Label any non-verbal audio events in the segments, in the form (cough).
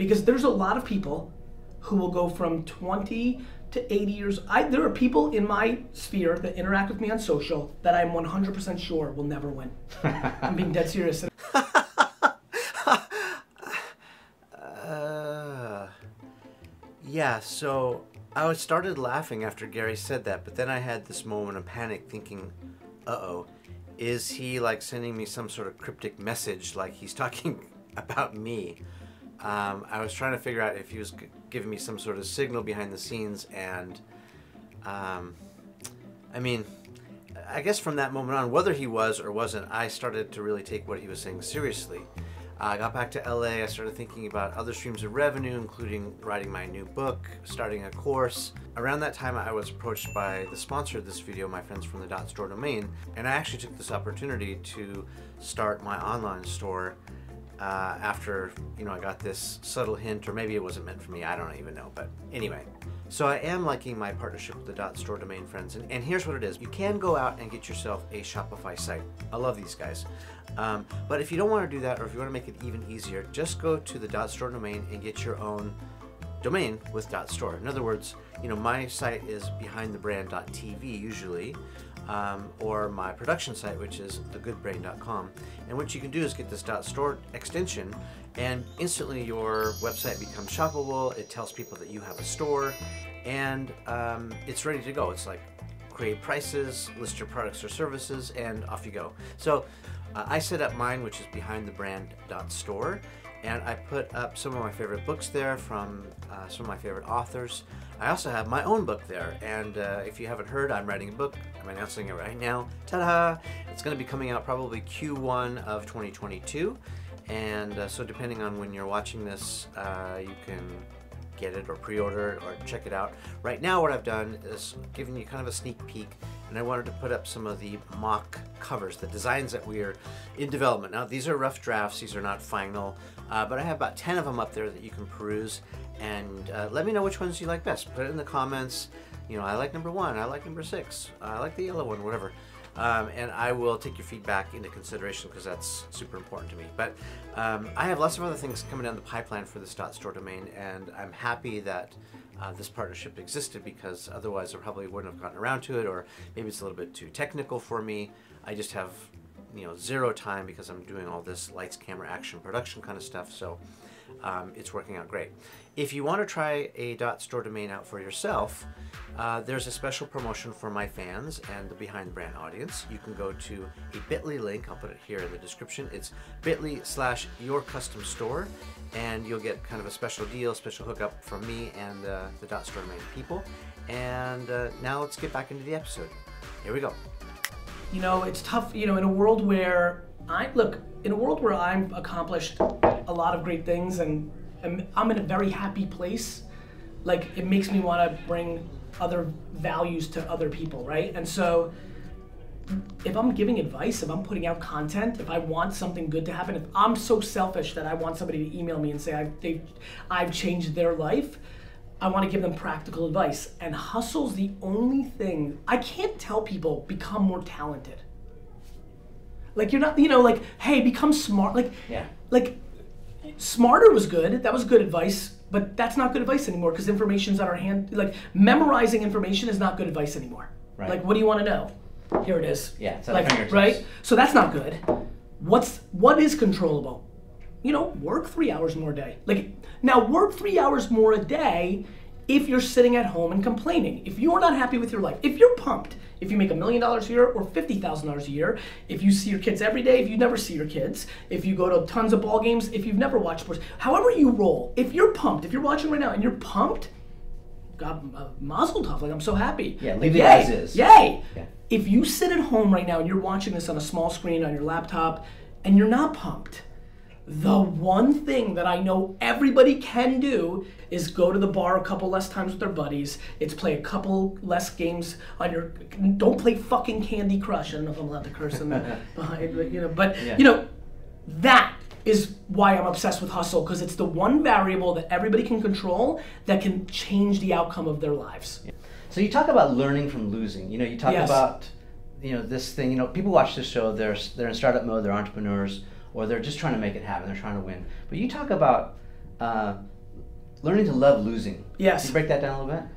because there's a lot of people who will go from 20 to 80 years. I, there are people in my sphere that interact with me on social that I'm 100% sure will never win. (laughs) I'm being dead serious. (laughs) Uh, yeah, so I started laughing after Gary said that, but then I had this moment of panic thinking, uh oh, is he like sending me some sort of cryptic message like he's talking (laughs) about me? Um, I was trying to figure out if he was giving me some sort of signal behind the scenes, and um, I mean, I guess from that moment on, whether he was or wasn't, I started to really take what he was saying seriously. I got back to LA. I started thinking about other streams of revenue, including writing my new book, starting a course. Around that time, I was approached by the sponsor of this video, my friends from the Dot Store domain, and I actually took this opportunity to start my online store uh, after you know I got this subtle hint, or maybe it wasn't meant for me. I don't even know. But anyway, so I am liking my partnership with the Dot Store domain friends, and, and here's what it is: you can go out and get yourself a Shopify site. I love these guys. Um, but if you don't want to do that, or if you want to make it even easier, just go to the Dot Store domain and get your own domain with dot store. In other words, you know, my site is behindthebrand.tv usually, um, or my production site, which is thegoodbrain.com. And what you can do is get this dot store extension, and instantly your website becomes shoppable. It tells people that you have a store, and um, it's ready to go. It's like create prices, list your products or services, and off you go. So uh, I set up mine, which is behindthebrand.store, and I put up some of my favorite books there from uh, some of my favorite authors. I also have my own book there, and uh, if you haven't heard, I'm writing a book. I'm announcing it right now. Ta-da! It's going to be coming out probably Q1 of 2022, and uh, so depending on when you're watching this, uh, you can get it or pre-order it or check it out. Right now what I've done is giving you kind of a sneak peek and I wanted to put up some of the mock covers, the designs that we are in development. Now these are rough drafts, these are not final, uh, but I have about 10 of them up there that you can peruse and uh, let me know which ones you like best. Put it in the comments, you know, I like number one, I like number six, I like the yellow one, whatever. Um, and I will take your feedback into consideration because that's super important to me. But um, I have lots of other things coming down the pipeline for this dot store domain, and I'm happy that uh, this partnership existed because otherwise I probably wouldn't have gotten around to it, or maybe it's a little bit too technical for me. I just have you know zero time because I'm doing all this lights, camera, action, production kind of stuff. So um, it's working out great. If you want to try a dot store domain out for yourself, uh, there's a special promotion for my fans and the Behind the Brand audience. You can go to a bit.ly link, I'll put it here in the description. It's bit.ly slash your custom store, and you'll get kind of a special deal, special hookup from me and uh, the dot store domain people. And uh, now let's get back into the episode. Here we go. You know, it's tough, you know, in a world where I look, in a world where I've accomplished a lot of great things and am- I'm in a very happy place, like it makes me want to bring other values to other people, right? And so if I'm giving advice, if I'm putting out content, if I want something good to happen, if I'm so selfish that I want somebody to email me and say I've, I've changed their life, I want to give them practical advice. And hustle's the only thing I can't tell people become more talented. Like you're not, you know, like hey, become smart. Like Yeah. like smarter was good. That was good advice, but that's not good advice anymore because information's at our hand. Like memorizing information is not good advice anymore. Right. Like what do you want to know? Here it is. Yeah, like right. So that's not good. What's what is controllable? You know, work three hours more a day. Like now, work three hours more a day if you're sitting at home and complaining. If you're not happy with your life, if you're pumped, if you make a million dollars a year or fifty thousand dollars a year, if you see your kids every day, if you never see your kids, if you go to tons of ball games, if you've never watched sports, however you roll, if you're pumped, if you're watching right now and you're pumped, God, uh, mazel tov, like I'm so happy. Yeah, Like, leave it yay, as is. Yay. Yeah. If you sit at home right now and you're watching this on a small screen on your laptop and you're not pumped, the one thing that I know everybody can do is go to the bar a couple less times with their buddies. It's play a couple less games on your. Don't play fucking Candy Crush. I don't know if I'm allowed to curse in the (laughs) behind, but you know. But Yeah. you know, that is why I'm obsessed with hustle because it's the one variable that everybody can control that can change the outcome of their lives. So you talk about learning from losing. You know, you talk Yes. about you know this thing. You know, people watch this show. They're they're in startup mode. They're entrepreneurs, or they're just trying to make it happen. They're trying to win. But you talk about uh, learning to love losing. Yes. Can you break that down a little bit?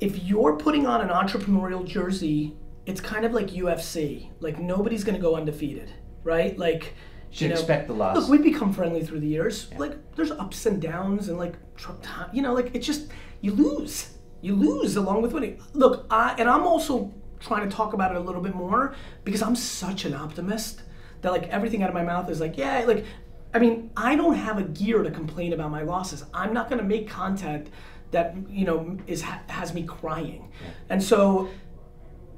if you're putting on an entrepreneurial jersey, it's kind of like UFC. Like nobody's gonna go undefeated, right? Like Should expect the loss. Look, we've become friendly through the years. Like there's ups and downs and like you know, like it's just you lose. You lose along with winning. Look, I and I'm also trying to talk about it a little bit more because I'm such an optimist that like everything out of my mouth is like, yeah, like I mean, I don't have a gear to complain about my losses. I'm not going to make content that you know is has me crying. And so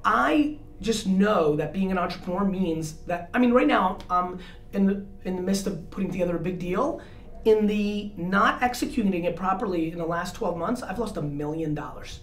I just know that being an entrepreneur means that I mean right now I'm in the in the midst of putting together a big deal. In the not executing it properly in the last 12 months, I've lost a million dollars.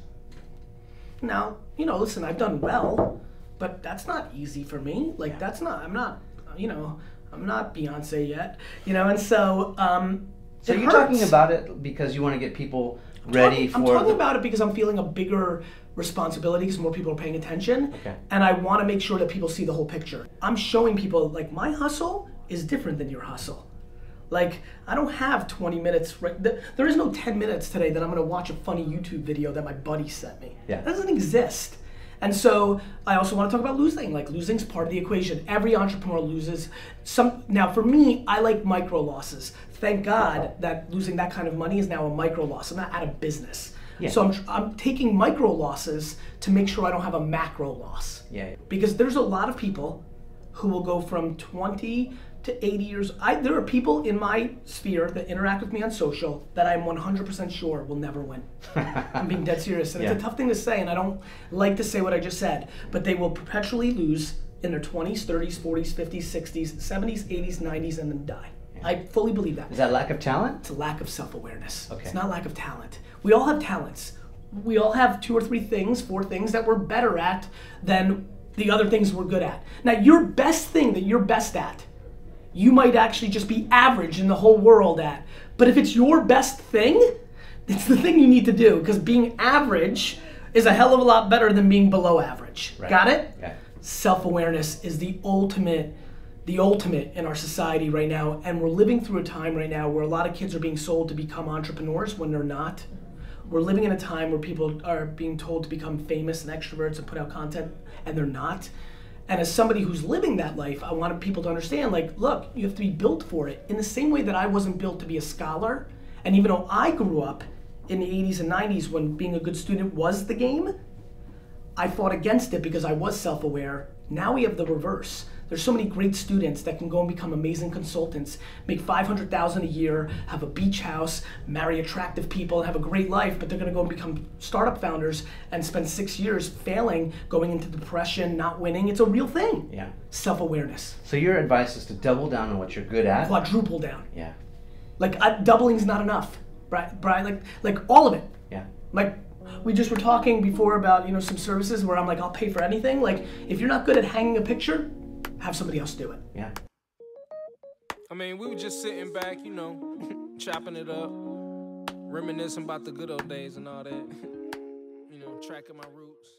Now, you know, listen, I've done well, but that's not easy for me. Like that's not I'm not you know, I'm not Beyonce yet. You know, and so um So you're talking about it because you want to get people ready talking- for. I'm talking the- about it because I'm feeling a bigger responsibility because more people are paying attention. Okay. And I want to make sure that people see the whole picture. I'm showing people like my hustle is different than your hustle. Like I don't have 20 minutes. Right, there is no 10 minutes today that I'm going to watch a funny YouTube video that my buddy sent me. Yeah. That doesn't exist. And so I also want to talk about losing. Like losing's part of the equation. Every entrepreneur loses. Some now for me, I like micro losses. Thank God that losing that kind of money is now a micro loss. I'm not out of business. Yeah. So I'm, I'm taking micro losses to make sure I don't have a macro loss. Yeah. Because there's a lot of people who will go from 20 to 80 years. I, there are people in my sphere that interact with me on social that I'm 100% sure will never win. I'm being dead serious. And Yeah. it's a tough thing to say, and I don't like to say what I just said, but they will perpetually lose in their 20s, 30s, 40s, 50s, 60s, 70s, 80s, 90s, and then die. I fully believe that. Is that lack of talent? It's a lack of self awareness. Okay. It's not lack of talent. We all have talents. We all have two or three things, four things that we're better at than the other things we're good at. Now, your best thing that you're best at, you might actually just be average in the whole world at. But if it's your best thing, it's the thing you need to do because being average is a hell of a lot better than being below average. Right. Got it? Yeah. self-awareness is the ultimate the ultimate in our society right now and we're living through a time right now where a lot of kids are being sold to become entrepreneurs when they're not we're living in a time where people are being told to become famous and extroverts and put out content and they're not and as somebody who's living that life i wanted people to understand like look you have to be built for it in the same way that i wasn't built to be a scholar and even though i grew up in the 80s and 90s when being a good student was the game I fought against it because I was self aware. Now we have the reverse. There's so many great students that can go and become amazing consultants, make 500,000 a year, have a beach house, marry attractive people, and have a great life, but they're going to go and become startup founders and spend 6 years failing, going into depression, not winning. It's a real thing. Yeah. Self-awareness. So your advice is to double down on what you're good at. Quadruple down. Yeah. Like uh, doubling's not enough. Bryan, Bryan like like all of it. Yeah. Like we just were talking before about you know some services where I'm like I'll pay for anything. Like if you're not good at hanging a picture, have somebody else do it. Yeah. I mean, we were just sitting back, you know, (laughs) chopping it up, reminiscing about the good old days and all that. (laughs) You know, tracking my roots.